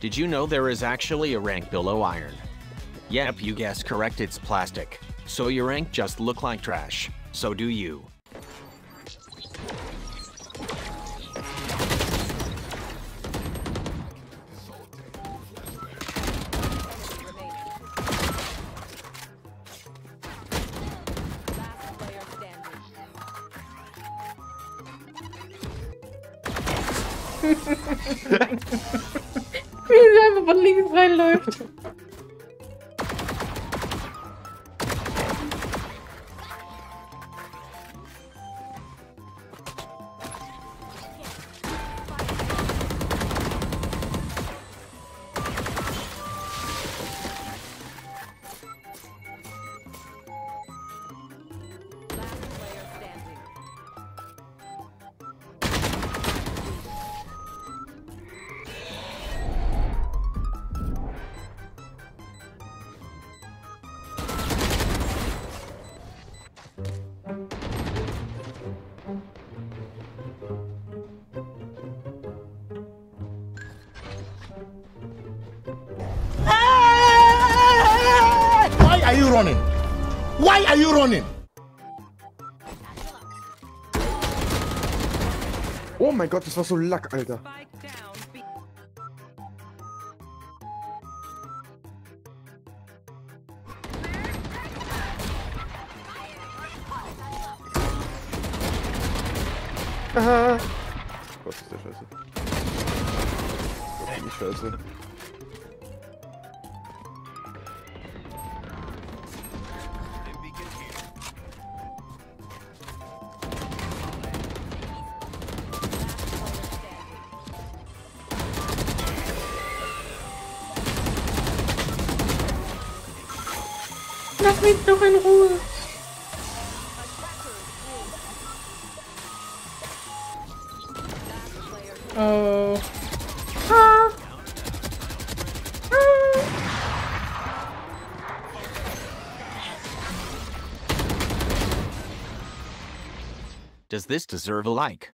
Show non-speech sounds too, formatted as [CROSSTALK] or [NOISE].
Did you know there is actually a rank below iron? Yep, you guessed correct, it's plastic. So your rank just look like trash. So do you. [LAUGHS] Wie sie einfach von links reinläuft. Running? Why are you running? Oh mein Gott, das war so Lack, Alter. Spike down. B. Aha. Gott, ist der scheiße. Gott, bin ich scheiße. Lass mich doch in Ruhe. Oh. Does this deserve a like?